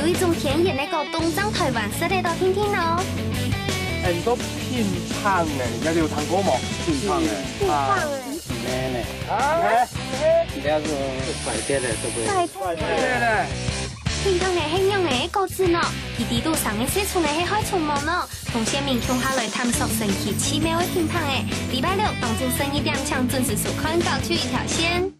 有一种甜言那个东张台湾式的都听听哦很多品尝诶人家唱歌嘛品尝诶品咩诶啊你要是百变的。都不会百变的。品尝的。很用的。一个呢一滴上的。色出来很好出门呢同学们冲下来探索神奇奇妙的。品尝诶礼拜六當中生一点像准时收款高出一条线